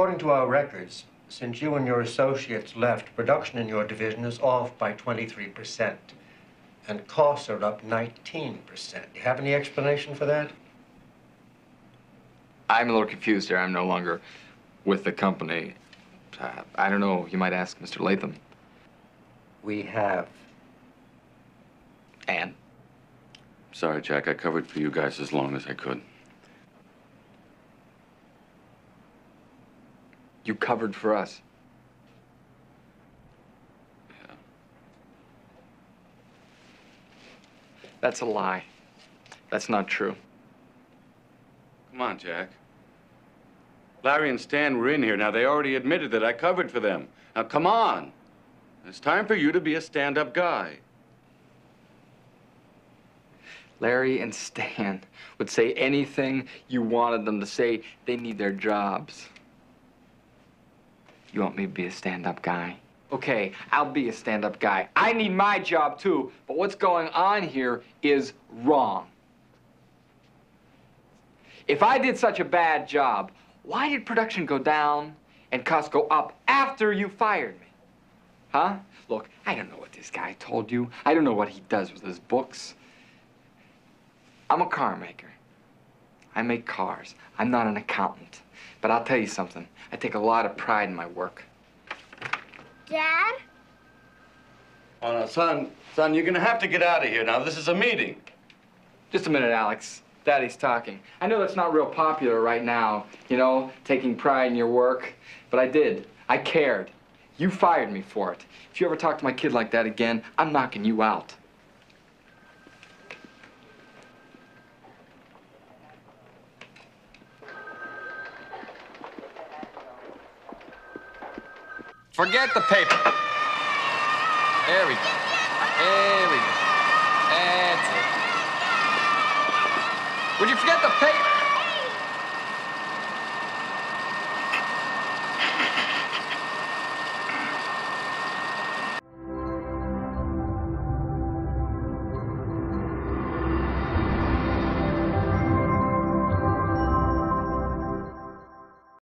According to our records, since you and your associates left, production in your division is off by 23%, and costs are up 19%. Do you have any explanation for that? I'm a little confused here. I'm no longer with the company. Uh, I don't know. You might ask Mr. Latham. We have. Ann? Sorry, Jack. I covered for you guys as long as I could. You covered for us. Yeah. That's a lie. That's not true. Come on, Jack. Larry and Stan were in here. Now, they already admitted that I covered for them. Now, come on. It's time for you to be a stand-up guy. Larry and Stan would say anything you wanted them to say. They need their jobs. You want me to be a stand-up guy? Okay, I'll be a stand-up guy. I need my job too, but what's going on here is wrong. If I did such a bad job, why did production go down and costs go up after you fired me? Huh? Look, I don't know what this guy told you. I don't know what he does with his books. I'm a car maker. I make cars. I'm not an accountant. But I'll tell you something. I take a lot of pride in my work. Dad? Oh, now, son, son, you're gonna have to get out of here. Now, this is a meeting. Just a minute, Alex. Daddy's talking. I know that's not real popular right now, you know, taking pride in your work, but I did. I cared. You fired me for it. If you ever talk to my kid like that again, I'm knocking you out. Forget the paper. There we go. There we go. That's it. Would you forget the paper?